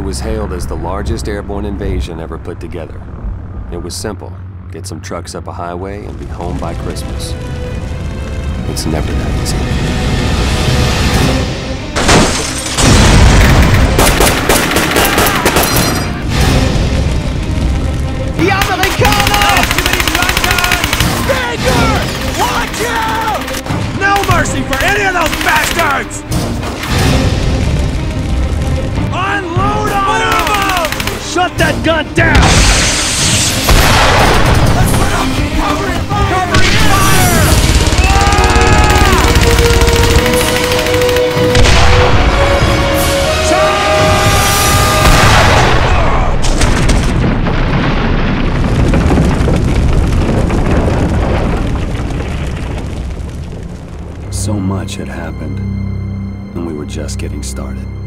was hailed as the largest airborne invasion ever put together. It was simple. Get some trucks up a highway and be home by Christmas. It's never that easy. Die Amerikaner! Baker! Watch out! No mercy for any of those that gun down! So much had happened, and we were just getting started.